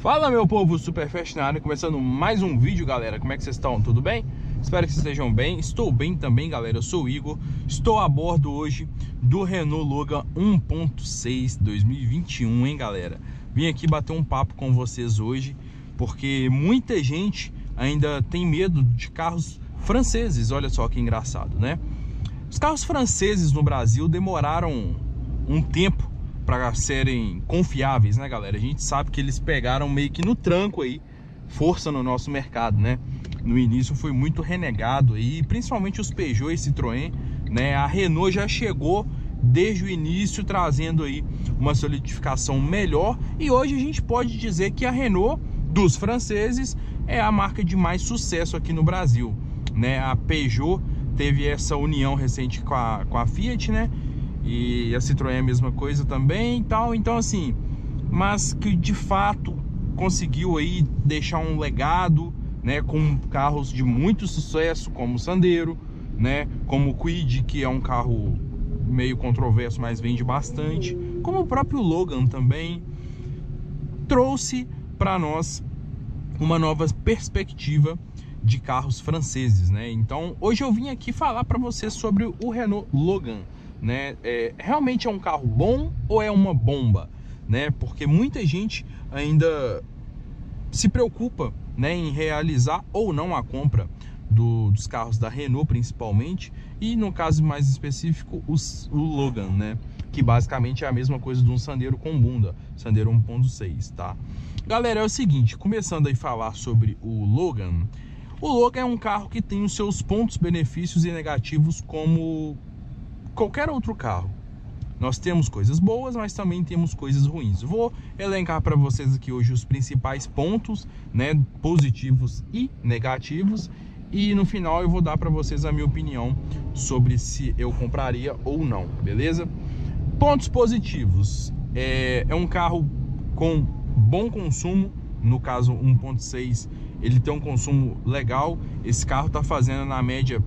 Fala meu povo super fascinado, começando mais um vídeo galera, como é que vocês estão? Tudo bem? Espero que vocês estejam bem, estou bem também galera, eu sou o Igor. Estou a bordo hoje do Renault Logan 1.6 2021 hein galera? Vim aqui bater um papo com vocês hoje Porque muita gente ainda tem medo de carros franceses, olha só que engraçado né? Os carros franceses no Brasil demoraram um tempo para serem confiáveis, né, galera? A gente sabe que eles pegaram meio que no tranco aí, força no nosso mercado, né? No início foi muito renegado aí, principalmente os Peugeot e Citroën, né? A Renault já chegou desde o início trazendo aí uma solidificação melhor e hoje a gente pode dizer que a Renault dos franceses é a marca de mais sucesso aqui no Brasil, né? A Peugeot teve essa união recente com a, com a Fiat, né? E a Citroën é a mesma coisa também e tal. Então, assim, mas que de fato conseguiu aí deixar um legado, né? Com carros de muito sucesso, como o Sandero, né? Como o Quid, que é um carro meio controverso, mas vende bastante. Como o próprio Logan também trouxe para nós uma nova perspectiva de carros franceses, né? Então, hoje eu vim aqui falar para você sobre o Renault Logan né? É, realmente é um carro bom ou é uma bomba, né? Porque muita gente ainda se preocupa, né, em realizar ou não a compra do, dos carros da Renault principalmente e no caso mais específico os, o Logan, né? Que basicamente é a mesma coisa de um Sandero com bunda, Sandero 1.6, tá? Galera, é o seguinte, começando a falar sobre o Logan, o Logan é um carro que tem os seus pontos, benefícios e negativos como qualquer outro carro. Nós temos coisas boas, mas também temos coisas ruins. Vou elencar para vocês aqui hoje os principais pontos, né, positivos e negativos, e no final eu vou dar para vocês a minha opinião sobre se eu compraria ou não, beleza? Pontos positivos: é, é um carro com bom consumo, no caso 1.6, ele tem um consumo legal. Esse carro está fazendo na média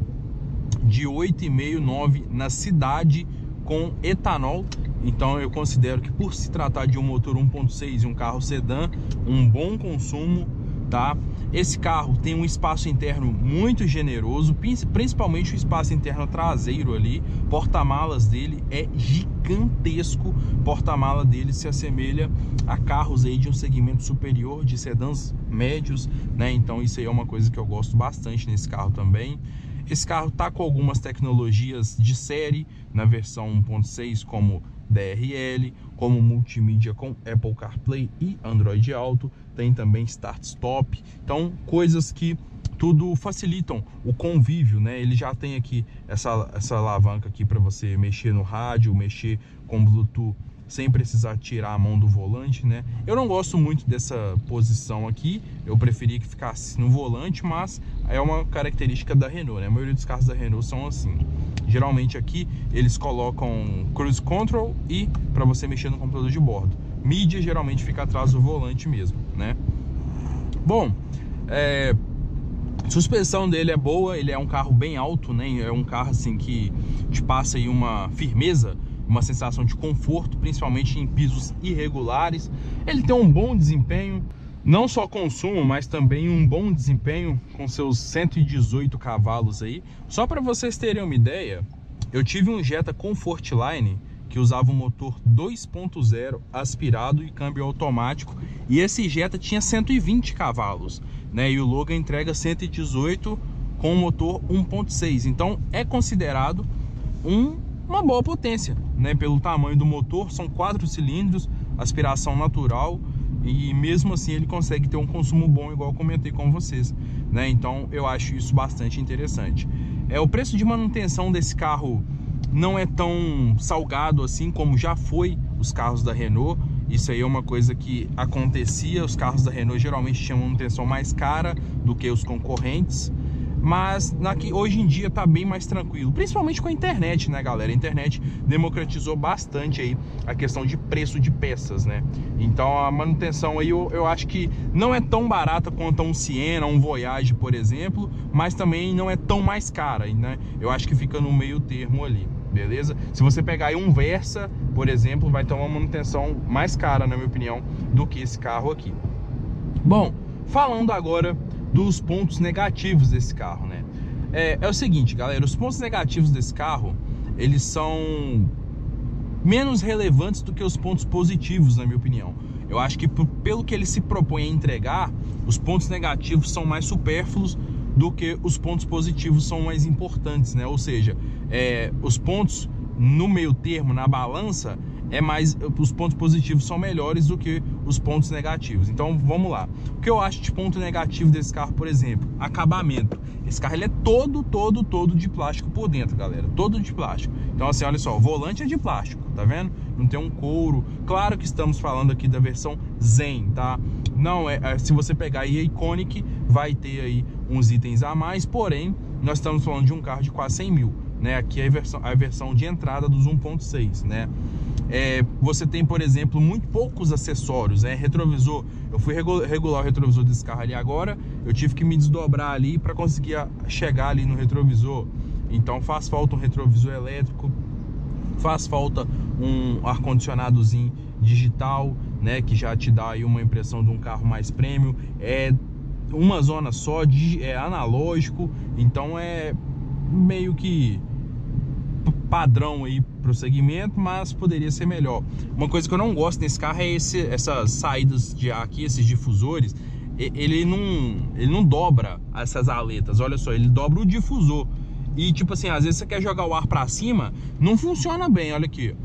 de 8,5, 9 na cidade com etanol. Então eu considero que por se tratar de um motor 1.6 e um carro sedã, um bom consumo, tá? Esse carro tem um espaço interno muito generoso, principalmente o espaço interno traseiro ali. Porta-malas dele é gigantesco. Porta-mala dele se assemelha a carros aí de um segmento superior de sedãs médios, né? Então isso aí é uma coisa que eu gosto bastante nesse carro também. Esse carro está com algumas tecnologias de série na versão 1.6, como DRL, como multimídia com Apple CarPlay e Android Auto, tem também Start Stop, então coisas que tudo facilitam o convívio, né? Ele já tem aqui essa, essa alavanca aqui para você mexer no rádio, mexer com Bluetooth sem precisar tirar a mão do volante, né? Eu não gosto muito dessa posição aqui, eu preferia que ficasse no volante, mas é uma característica da Renault, né? A maioria dos carros da Renault são assim. Geralmente aqui eles colocam cruise control e para você mexer no computador de bordo. Mídia geralmente fica atrás do volante mesmo, né? Bom, é, suspensão dele é boa, ele é um carro bem alto, né? É um carro assim que te passa aí uma firmeza uma sensação de conforto, principalmente em pisos irregulares. Ele tem um bom desempenho, não só consumo, mas também um bom desempenho com seus 118 cavalos aí. Só para vocês terem uma ideia, eu tive um Jetta Comfortline que usava um motor 2.0 aspirado e câmbio automático e esse Jetta tinha 120 cavalos, né? E o Logan entrega 118 com motor 1.6. Então é considerado um uma boa potência, né? Pelo tamanho do motor, são quatro cilindros, aspiração natural e mesmo assim ele consegue ter um consumo bom, igual eu comentei com vocês, né? Então eu acho isso bastante interessante. É o preço de manutenção desse carro não é tão salgado assim como já foi os carros da Renault. Isso aí é uma coisa que acontecia. Os carros da Renault geralmente tinham manutenção mais cara do que os concorrentes mas na, hoje em dia tá bem mais tranquilo, principalmente com a internet, né, galera? A internet democratizou bastante aí a questão de preço de peças, né? Então a manutenção aí eu, eu acho que não é tão barata quanto um Siena, um Voyage, por exemplo, mas também não é tão mais cara, né? Eu acho que fica no meio termo ali, beleza? Se você pegar aí um Versa, por exemplo, vai ter uma manutenção mais cara, na minha opinião, do que esse carro aqui. Bom, falando agora dos pontos negativos desse carro, né? É, é o seguinte, galera, os pontos negativos desse carro, eles são menos relevantes do que os pontos positivos, na minha opinião. Eu acho que pelo que ele se propõe a entregar, os pontos negativos são mais supérfluos do que os pontos positivos são mais importantes, né? Ou seja, é, os pontos no meio termo, na balança, é mais os pontos positivos são melhores do que os pontos negativos. Então vamos lá. O que eu acho de ponto negativo desse carro, por exemplo, acabamento. Esse carro ele é todo, todo, todo de plástico por dentro, galera. Todo de plástico. Então assim, olha só, o volante é de plástico, tá vendo? Não tem um couro. Claro que estamos falando aqui da versão Zen, tá? Não é, é se você pegar a Iconic, vai ter aí uns itens a mais, porém, nós estamos falando de um carro de quase 100 mil né? Aqui é a versão, a versão de entrada dos 1.6, né? É, você tem, por exemplo, muito poucos acessórios, né? Retrovisor, eu fui regular o retrovisor desse carro ali agora, eu tive que me desdobrar ali para conseguir chegar ali no retrovisor. Então faz falta um retrovisor elétrico, faz falta um ar-condicionadozinho digital, né? Que já te dá aí uma impressão de um carro mais premium. É uma zona só, de, é analógico, então é meio que padrão aí pro segmento, mas poderia ser melhor. Uma coisa que eu não gosto nesse carro é esse, essas saídas de ar aqui, esses difusores. Ele não, ele não dobra essas aletas. Olha só, ele dobra o difusor. E tipo assim, às vezes você quer jogar o ar para cima, não funciona bem. Olha aqui.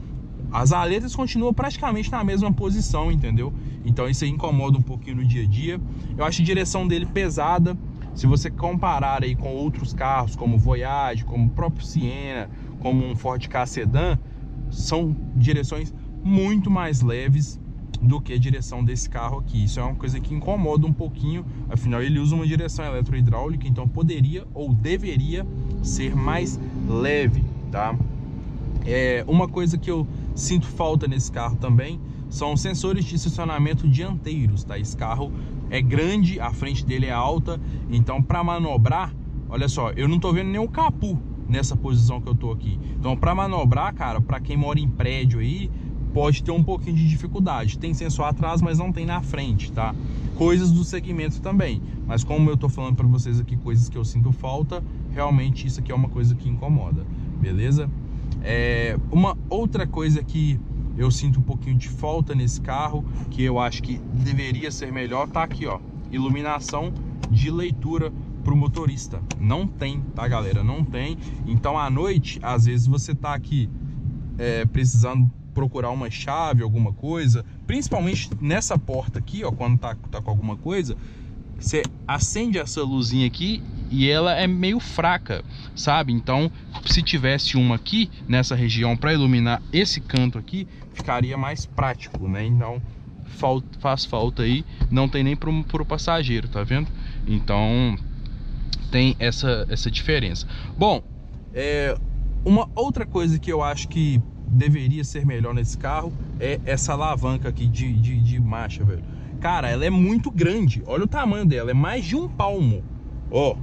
As aletas continuam praticamente na mesma posição, entendeu? Então isso aí incomoda um pouquinho no dia a dia. Eu acho a direção dele pesada. Se você comparar aí com outros carros, como Voyage, como o próprio Siena, como um Ford Ka Sedan, são direções muito mais leves do que a direção desse carro aqui. Isso é uma coisa que incomoda um pouquinho, afinal ele usa uma direção eletrohidráulica, então poderia ou deveria ser mais leve, tá? É, uma coisa que eu sinto falta nesse carro também são sensores de estacionamento dianteiros, tá? Esse carro é grande, a frente dele é alta, então para manobrar, olha só, eu não tô vendo nem o capu nessa posição que eu tô aqui. Então, para manobrar, cara, para quem mora em prédio aí, pode ter um pouquinho de dificuldade. Tem sensor atrás, mas não tem na frente, tá? Coisas do segmento também. Mas como eu tô falando para vocês aqui coisas que eu sinto falta, realmente isso aqui é uma coisa que incomoda, beleza? É, uma outra coisa que eu sinto um pouquinho de falta nesse carro, que eu acho que deveria ser melhor, tá aqui, ó, iluminação de leitura para o motorista. Não tem, tá, galera? Não tem. Então, à noite, às vezes você tá aqui é, precisando procurar uma chave, alguma coisa, principalmente nessa porta aqui, ó, quando tá, tá com alguma coisa, você acende essa luzinha aqui e ela é meio fraca, sabe? Então, se tivesse uma aqui nessa região para iluminar esse canto aqui, ficaria mais prático, né? Então, falta, faz falta aí, não tem nem para o passageiro, tá vendo? Então, tem essa, essa diferença. Bom, é, uma outra coisa que eu acho que deveria ser melhor nesse carro é essa alavanca aqui de, de, de marcha, velho. Cara, ela é muito grande. Olha o tamanho dela, é mais de um palmo. Ó,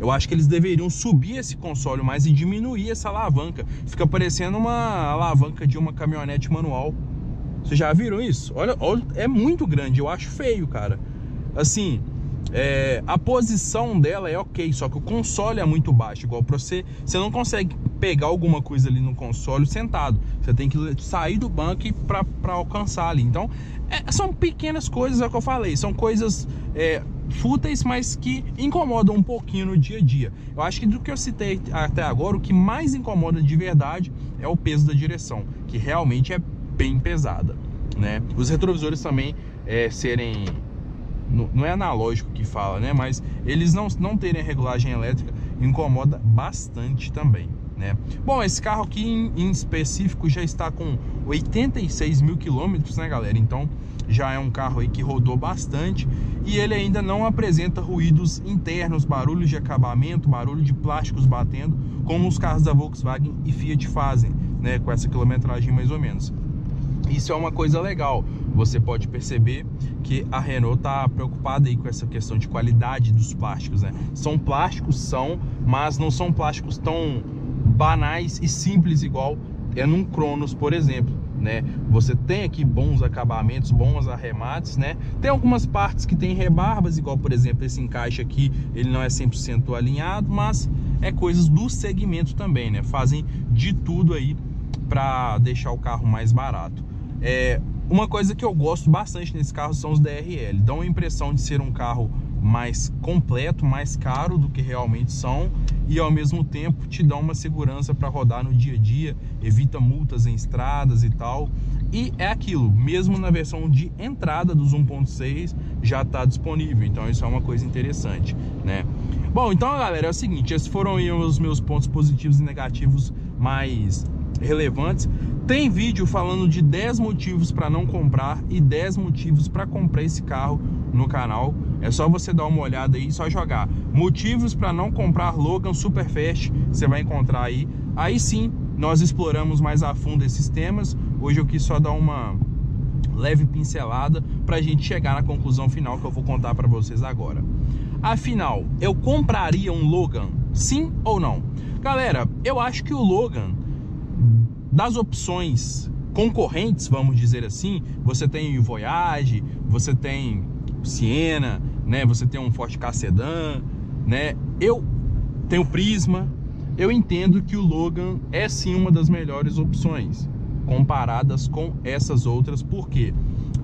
eu acho que eles deveriam subir esse console mais e diminuir essa alavanca. Fica parecendo uma alavanca de uma caminhonete manual. Vocês já viram isso? Olha, olha, é muito grande. Eu acho feio, cara. Assim, é, a posição dela é ok, só que o console é muito baixo, igual para você, você não consegue pegar alguma coisa ali no console sentado, você tem que sair do banco para alcançar ali. Então, é, são pequenas coisas, é o que eu falei, são coisas é, fúteis, mas que incomodam um pouquinho no dia a dia. Eu acho que do que eu citei até agora, o que mais incomoda de verdade é o peso da direção, que realmente é bem pesada. Né? Os retrovisores também é, serem não é analógico que fala, né? Mas eles não, não terem regulagem elétrica incomoda bastante também, né? Bom, esse carro aqui em, em específico já está com 86 mil quilômetros, né, galera? Então já é um carro aí que rodou bastante e ele ainda não apresenta ruídos internos, barulhos de acabamento, barulho de plásticos batendo, como os carros da Volkswagen e Fiat fazem, né? Com essa quilometragem mais ou menos. Isso é uma coisa legal. Você pode perceber que a Renault está preocupada aí com essa questão de qualidade dos plásticos, né? São plásticos, são, mas não são plásticos tão banais e simples igual é num Cronos, por exemplo. né? Você tem aqui bons acabamentos, bons arremates, né? Tem algumas partes que tem rebarbas, igual por exemplo esse encaixe aqui, ele não é 100% alinhado, mas é coisas do segmento também, né? Fazem de tudo aí para deixar o carro mais barato. É, uma coisa que eu gosto bastante nesse carro são os DRL. Dão a impressão de ser um carro mais completo, mais caro do que realmente são e ao mesmo tempo te dão uma segurança para rodar no dia a dia, evita multas em estradas e tal. E é aquilo, mesmo na versão de entrada dos 1.6 já está disponível, então isso é uma coisa interessante, né? Bom, então galera, é o seguinte, esses foram os meus pontos positivos e negativos mais relevantes. Tem vídeo falando de 10 motivos para não comprar e 10 motivos para comprar esse carro no canal. É só você dar uma olhada aí, só jogar motivos para não comprar Logan Superfast, você vai encontrar aí. Aí sim, nós exploramos mais a fundo esses temas. Hoje eu quis só dar uma leve pincelada para a gente chegar na conclusão final que eu vou contar para vocês agora. Afinal, eu compraria um Logan? Sim ou não? Galera, eu acho que o Logan, das opções concorrentes, vamos dizer assim, você tem o Voyage, você tem Siena, né? Você tem um Ford Ka Sedan, né? Eu tenho Prisma. Eu entendo que o Logan é sim uma das melhores opções comparadas com essas outras, porque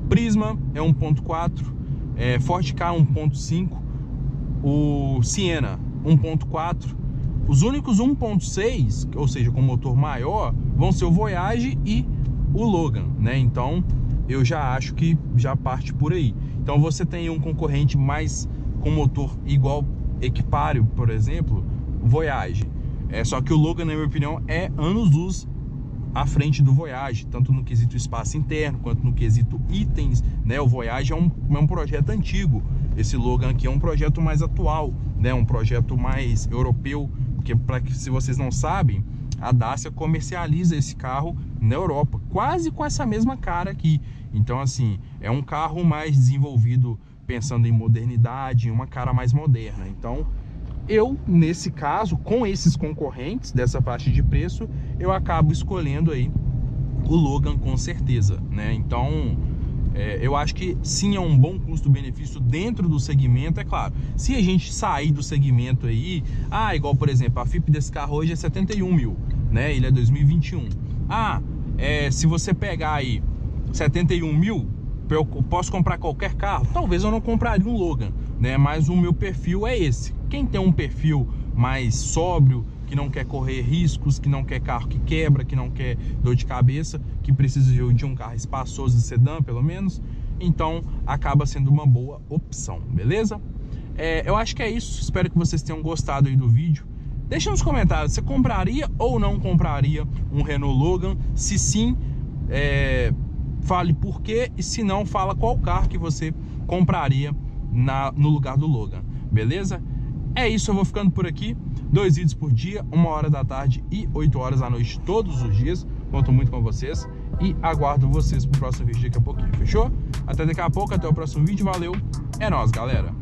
Prisma é 1.4, é, Ford Ka 1.5, o Siena 1.4, os únicos 1.6, ou seja, com motor maior, vão ser o Voyage e o Logan, né? Então, eu já acho que já parte por aí. Então você tem um concorrente mais com motor igual equipário, por exemplo, Voyage. É só que o Logan, na minha opinião, é anos luz à frente do Voyage, tanto no quesito espaço interno quanto no quesito itens, né? O Voyage é um, é um projeto antigo. Esse Logan aqui é um projeto mais atual, né? Um projeto mais europeu, porque para que se vocês não sabem, a Dacia comercializa esse carro na Europa, quase com essa mesma cara aqui. Então, assim, é um carro mais desenvolvido pensando em modernidade, em uma cara mais moderna. Então, eu, nesse caso, com esses concorrentes dessa faixa de preço, eu acabo escolhendo aí o Logan com certeza, né? Então, é, eu acho que sim é um bom custo-benefício dentro do segmento, é claro. Se a gente sair do segmento aí, ah, igual por exemplo, a FIP desse carro hoje é 71 mil, né? Ele é 2021. Ah, é, se você pegar aí 71 mil, eu posso comprar qualquer carro? Talvez eu não compraria um Logan, né? Mas o meu perfil é esse. Quem tem um perfil mais sóbrio, que não quer correr riscos, que não quer carro que quebra, que não quer dor de cabeça, que precisa de um carro espaçoso sedã, pelo menos, então acaba sendo uma boa opção, beleza? É, eu acho que é isso. Espero que vocês tenham gostado do vídeo. Deixa nos comentários, você compraria ou não compraria um Renault Logan? Se sim, é, fale por quê e se não, fala qual carro que você compraria na, no lugar do Logan, beleza? É isso, eu vou ficando por aqui. Dois vídeos por dia, uma hora da tarde e 8 horas da noite todos os dias. Conto muito com vocês e aguardo vocês pro próximo vídeo daqui a pouquinho, fechou? Até daqui a pouco, até o próximo vídeo, valeu, é nóis, galera!